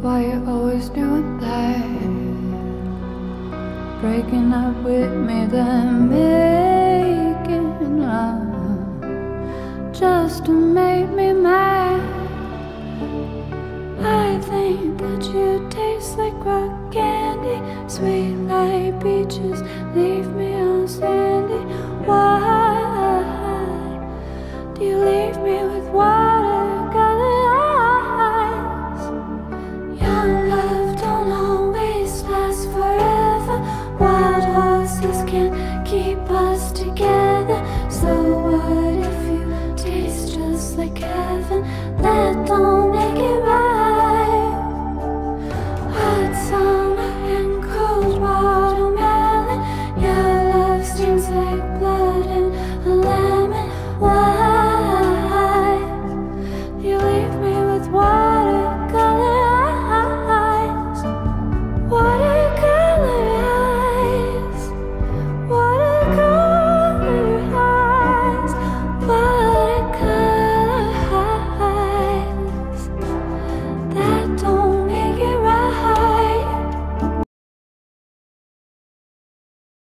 Why you always doing that? Breaking up with me, then making love just to make me mad. I think that you taste like rock candy, sweet like peaches. Leave me on sandy. Why do you leave me music